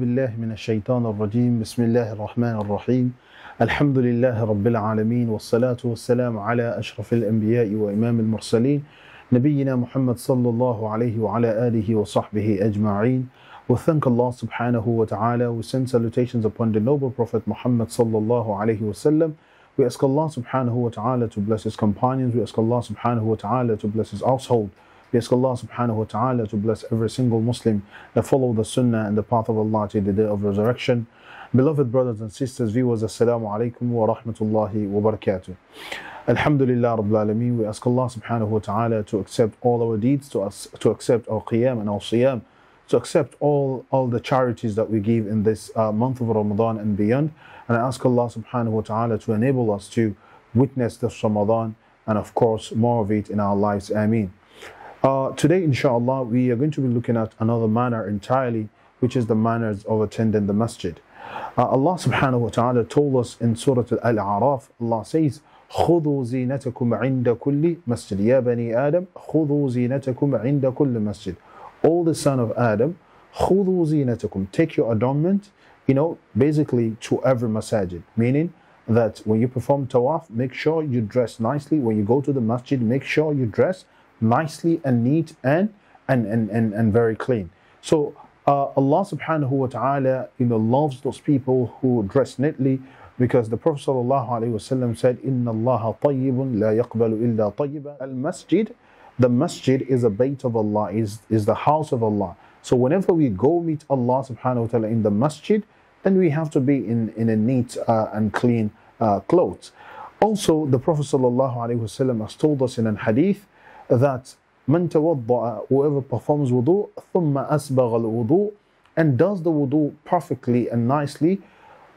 بالله من الشيطان الرجيم بسم الله الرحمن الرحيم الحمد لله رب العالمين والصلاة والسلام على أشرف الأنبياء وإمام المرسلين نبينا محمد صلى الله عليه وعلى آله وصحبه أجمعين We thank Allah subhanahu wa ta'ala. We send salutations upon the noble Prophet Muhammad sallallahu alayhi wa sallam. We ask Allah subhanahu wa ta'ala to bless his companions. We ask Allah subhanahu wa ta'ala to bless his household. We ask Allah subhanahu wa ta'ala to bless every single Muslim that follow the sunnah and the path of Allah to the day of resurrection. Beloved brothers and sisters, viewers, assalamu alaikum wa rahmatullahi wa barakatuh. Alhamdulillah Rabbil Alameen. We ask Allah subhanahu wa ta'ala to accept all our deeds, to, us, to accept our qiyam and our siyam to accept all, all the charities that we give in this uh, month of Ramadan and beyond. And I ask Allah subhanahu wa ta'ala to enable us to witness this Ramadan and of course more of it in our lives. Ameen. Uh, today, inshallah, we are going to be looking at another manner entirely, which is the manners of attending the masjid. Uh, Allah subhanahu wa ta'ala told us in Surah Al-A'raf, Allah says, خذوا زينتكم عند كل مسجد يا بني آدم خذوا زينتكم عند كل مسجد all the son of Adam, خُذُوا زِينَتَكُمْ Take your adornment, you know, basically to every masajid. Meaning that when you perform tawaf, make sure you dress nicely. When you go to the masjid, make sure you dress nicely and neat and and and and, and very clean. So uh, Allah subhanahu wa ta'ala you know loves those people who dress neatly because the Prophet sallallahu said inna Allah tayyibun la yaqbalu illa tayyiba. Al masjid the masjid is a bait of Allah is is the house of Allah. So whenever we go meet Allah subhanahu wa ta'ala in the masjid then we have to be in in a neat uh, and clean uh, clothes. Also the Prophet sallallahu has told us in an hadith that من توضأ whoever performs wudu ثم أسبغ الوضوء and does the wudu perfectly and nicely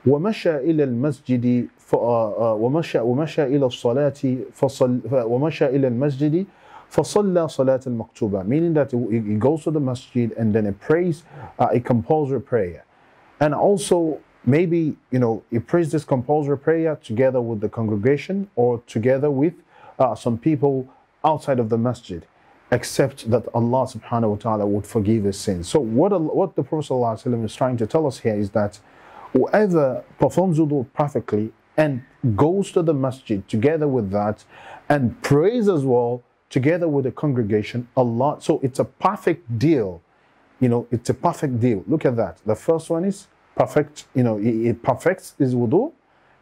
ومشى إلى المسجد ومشى ومشى إلى الصلاة فصل ومشى إلى المسجد فَصَلَّى صَلَاةَ الْمَكْتُوبَةِ Meaning that he goes to the masjid and then he prays uh, a compulsory prayer. And also, maybe, you know, he prays this compulsory prayer together with the congregation or together with uh, some people outside of the masjid, except that Allah subhanahu wa ta'ala would forgive his sins. So what, what the Prophet ﷺ is trying to tell us here is that whoever performs wudu perfectly and goes to the masjid together with that and prays as well, together with the congregation, Allah. So it's a perfect deal. You know, it's a perfect deal. Look at that. The first one is perfect, you know, it, perfects his wudu,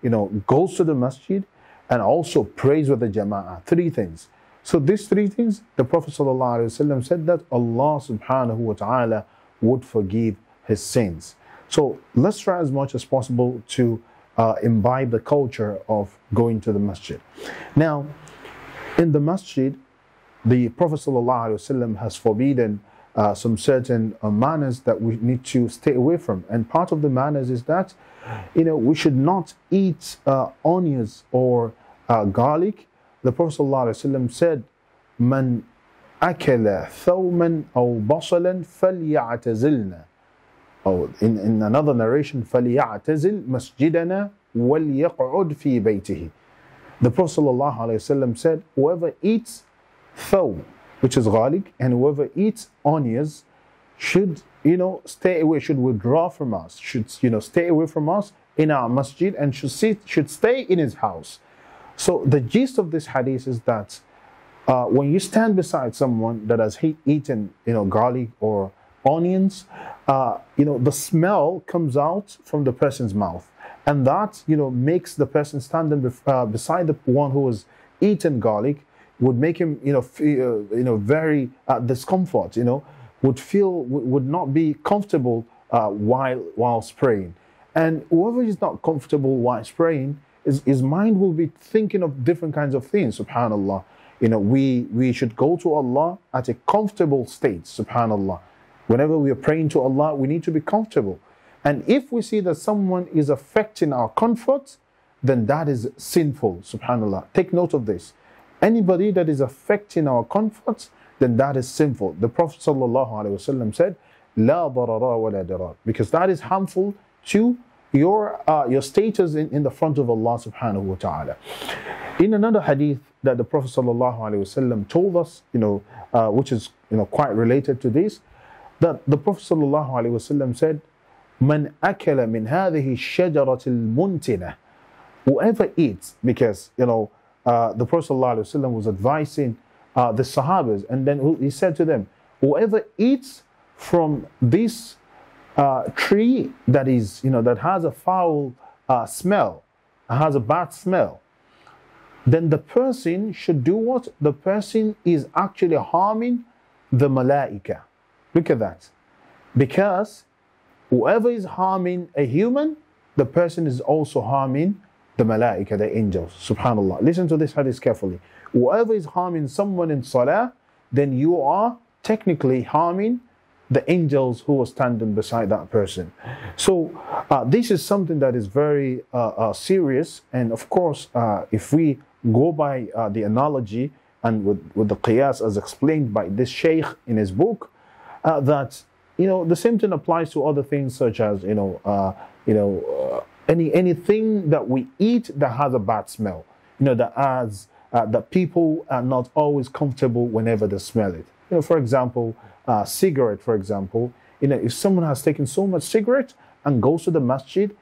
you know, goes to the masjid and also prays with the jama'ah. Three things. So these three things, the Prophet ﷺ said that Allah subhanahu wa ta'ala would forgive his sins. So let's try as much as possible to uh, imbibe the culture of going to the masjid. Now, in the masjid, the Prophet ﷺ has forbidden uh, some certain uh, manners that we need to stay away from. And part of the manners is that, you know, we should not eat uh, onions or uh, garlic. The Prophet ﷺ said, "Man akala thawman aw basalan falyatazilna." Or in, in another narration, فَلْيَعْتَزِلْ مَسْجِدَنَا وَلْيَقْعُدْ فِي بَيْتِهِ The Prophet ﷺ said, whoever eats thaw, which is garlic, and whoever eats onions should, you know, stay away, should withdraw from us, should, you know, stay away from us in our masjid and should sit, should stay in his house. So the gist of this hadith is that uh, when you stand beside someone that has eaten, you know, garlic or onions, uh, you know, the smell comes out from the person's mouth. And that, you know, makes the person standing bef- uh, beside the one who has eaten garlic would make him, you know, feel, you know, very uh, discomfort, you know, would feel, would not be comfortable uh, while, while spraying. And whoever is not comfortable while spraying, his, his mind will be thinking of different kinds of things, subhanAllah. You know, we, we should go to Allah at a comfortable state, subhanAllah. Whenever we are praying to Allah, we need to be comfortable. And if we see that someone is affecting our comfort, then that is sinful, subhanAllah. Take note of this anybody that is affecting our comfort, then that is sinful. The Prophet ﷺ said, La darara wa la because that is harmful to your uh, your status in, in the front of Allah subhanahu wa ta'ala. In another hadith that the Prophet sallallahu alaihi wasallam told us, you know, uh, which is you know quite related to this, that the Prophet sallallahu alaihi wasallam said, "Man akala min hadhihi shajarat al Whoever eats, because you know uh, the Prophet sallallahu alaihi wasallam was advising uh, the Sahabas, and then he said to them, "Whoever eats from this uh, tree that is, you know, that has a foul uh, smell, has a bad smell, then the person should do what? The person is actually harming the malaika. Look at that. Because whoever is harming a human, the person is also harming the malaika, the angels. Subhanallah. Listen to this hadith carefully. Whoever is harming someone in salah, then you are technically harming the angels who were standing beside that person. So uh, this is something that is very uh, uh, serious. And of course, uh, if we go by uh, the analogy and with, with the qiyas as explained by this sheikh in his book, uh, that you know the same thing applies to other things such as you know you know any anything that we eat that has a bad smell. You know that has that people are not always comfortable whenever they smell it. You know, for example uh, cigarette, for example, you know, if someone has taken so much cigarette and goes to the masjid,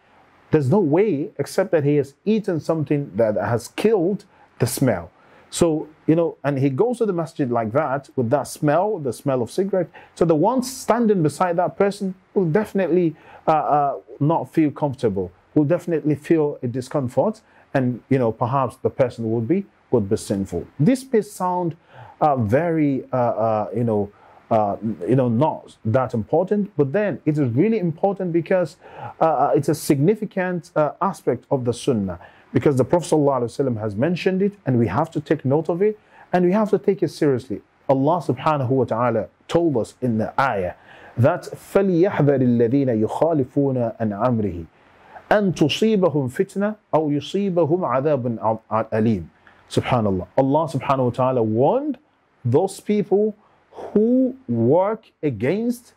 there's no way except that he has eaten something that has killed the smell. So, you know, and he goes to the masjid like that with that smell, the smell of cigarette. So the one standing beside that person will definitely uh, uh, not feel comfortable, will definitely feel a discomfort, and, you know, perhaps the person would be would be sinful. This may sound uh, very, uh, uh, you know, uh, you know, not that important. But then it is really important because uh, uh, it's a significant uh, aspect of the Sunnah. Because the Prophet ﷺ has mentioned it, and we have to take note of it, and we have to take it seriously. Allah subhanahu wa ta'ala told us in the ayah that فَلْيَحْذَرِ الَّذِينَ يُخَالِفُونَ عَنْ أَمْرِهِ أن تصيبهم فتنة أو يصيبهم عذاب أليم Subhanallah. Allah subhanahu wa ta'ala warned those people who work against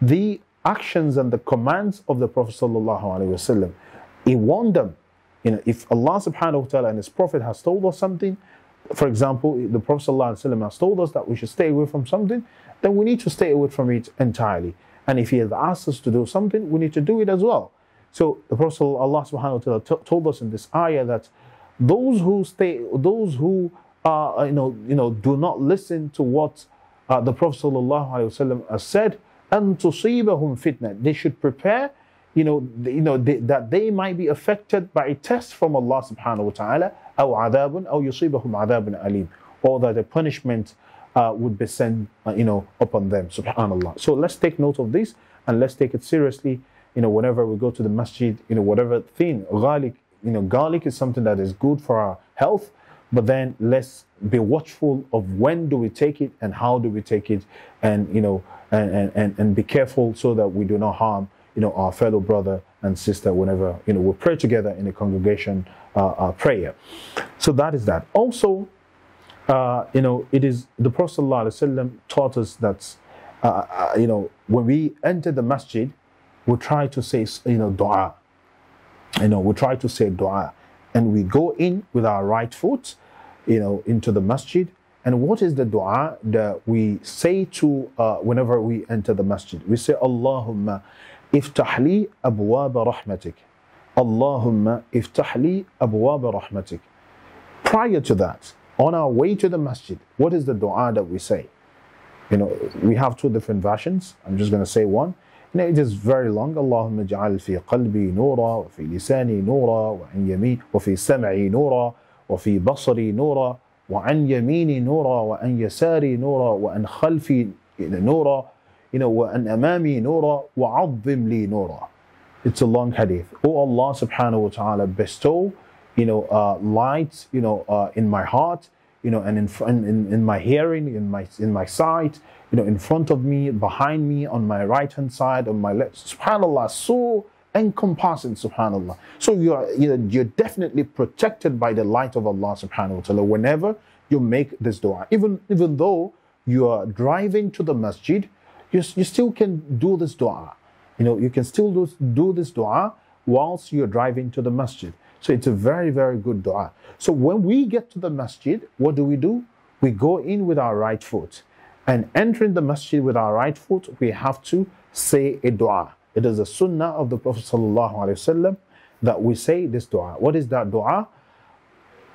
the actions and the commands of the Prophet sallallahu He warned them. You know, if Allah subhanahu wa ta'ala and His Prophet has told us something, for example, the Prophet sallallahu has told us that we should stay away from something, then we need to stay away from it entirely. And if He has asked us to do something, we need to do it as well. So the Prophet Allah subhanahu wa ta'ala t- told us in this ayah that those who stay, those who you know, you know, do not listen to what uh, the Prophet ﷺ has said, أَن تُصِيبَهُمْ fitna. They should prepare, you know, you know they, that they might be affected by a test from Allah subhanahu wa ta'ala, أو عذاب أو يصيبهم عذاب أليم, or that a punishment uh, would be sent, uh, you know, upon them, subhanallah. So let's take note of this and let's take it seriously, you know, whenever we go to the masjid, you know, whatever thing, garlic, you know, garlic is something that is good for our health, but then let's be watchful of when do we take it and how do we take it and you know and, and, and be careful so that we do not harm you know our fellow brother and sister whenever you know we pray together in a congregation uh, uh, prayer. So that is that. Also uh, you know it is the prophet ﷺ taught us that uh, uh, you know when we enter the masjid we try to say you know dua. You know we try to say dua. And we go in with our right foot you know, into the masjid. And what is the dua that we say to uh, whenever we enter the masjid? We say, Allahumma iftah li abwab rahmatik. Allahumma iftah li abwab rahmatik. Prior to that, on our way to the masjid, what is the dua that we say? You know, we have two different versions. I'm just going to say one. You know, it is very long. Allahumma ja'al fi qalbi nura, wa fi lisani nura, wa an wa fi sam'i nura, وفي بصري نورا وعن يميني نورا وعن يساري نورا وعن خلفي نورا you know, وعن أمامي نورا وعظم لي نورا It's a long hadith. Oh Allah subhanahu wa ta'ala bestow, you know, uh, light, you know, uh, in my heart, you know, and in, in, in my hearing, in my, in my sight, you know, in front of me, behind me, on my right hand side, on my left. Subhanallah, so encompassing, subhanAllah. So you're, you're, you're definitely protected by the light of Allah subhanahu wa ta'ala whenever you make this dua. Even, even though you are driving to the masjid, you, you still can do this dua. You know, you can still do, do this dua whilst you're driving to the masjid. So it's a very, very good dua. So when we get to the masjid, what do we do? We go in with our right foot. And entering the masjid with our right foot, we have to say a dua. It is a sunnah of the Prophet ﷺ that we say this dua. What is that dua?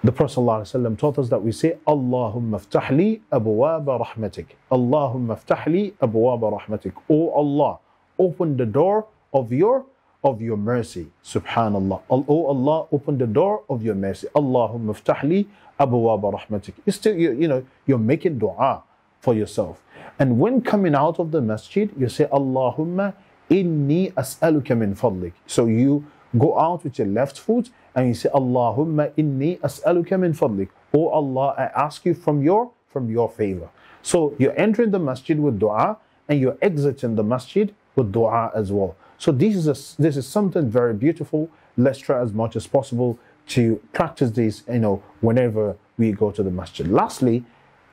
The Prophet ﷺ taught us that we say, Allahumma ftahli abwaba rahmatik. Allahumma ftahli abwaba rahmatik. O Allah, open the door of your of your mercy. Subhanallah. Oh Allah, open the door of your mercy. Allahumma ftahli abwaba rahmatik. You still, you, you know, you're making dua for yourself. And when coming out of the masjid, you say, Allahumma inni as'aluka min fadlik. So you go out with your left foot and you say, Allahumma inni as'aluka min fadlik. Oh Allah, I ask you from your from your favor. So you're entering the masjid with dua and you're exiting the masjid with dua as well. So this is a, this is something very beautiful. Let's try as much as possible to practice this, you know, whenever we go to the masjid. Lastly,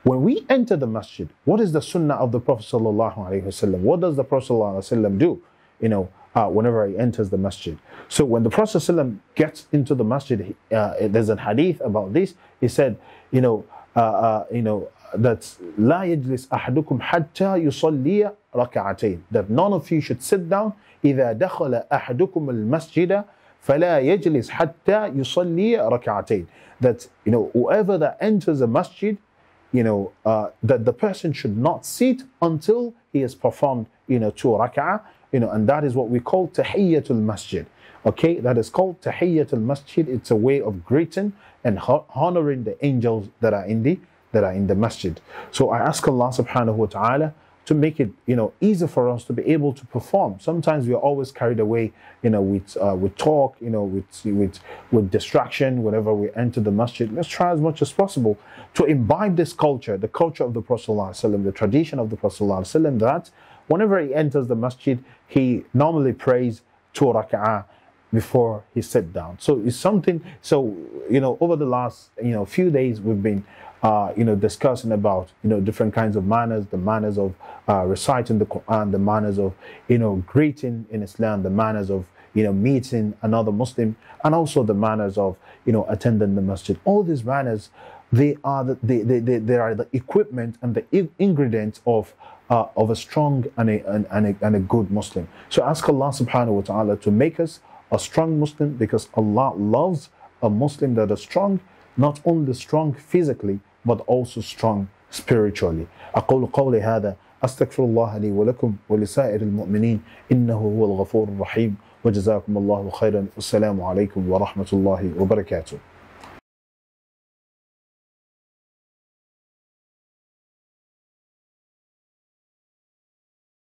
when we enter the masjid, what is the sunnah of the Prophet sallallahu alaihi wasallam? What does the Prophet sallallahu alaihi wasallam do? You know, uh, whenever he enters the masjid. So when the Prophet ﷺ gets into the masjid, uh, there's a hadith about this. He said, you know, uh, uh, you know that لا يجلس أحدكم حتى يصلي ركعتين. That none of you should sit down إذا دخل أحدكم المسجد فلا يجلس حتى يصلي ركعتين. That you know whoever that enters a masjid, you know uh, that the person should not sit until he has performed you know two rak'ah you know, and that is what we call tahiyyatul masjid. Okay, that is called tahiyyatul masjid. It's a way of greeting and honoring the angels that are in the that are in the masjid. So I ask Allah subhanahu wa ta'ala to make it, you know, easy for us to be able to perform. Sometimes we are always carried away, you know, with uh, with talk, you know, with with with distraction. Whenever we enter the masjid, let's try as much as possible to imbibe this culture, the culture of the Prophet the tradition of the Prophet that whenever he enters the masjid, he normally prays two rak'ah before he sit down. So it's something. So you know, over the last you know few days, we've been uh, you know discussing about you know different kinds of manners, the manners of uh, reciting the Quran, the manners of you know greeting in Islam, the manners of you know meeting another Muslim, and also the manners of you know attending the masjid. All these manners, they are the, they, they, they, they are the equipment and the ingredients of uh, of a strong and a, and, and, a, and a good Muslim. So ask Allah subhanahu wa ta'ala to make us a strong Muslim because Allah loves a Muslim that is strong, not only strong physically, but also strong spiritually. أقول قولي هذا أستغفر الله لي ولكم ولسائر المؤمنين إنه هو الغفور الرحيم وجزاكم الله خيرا والسلام عليكم ورحمة الله وبركاته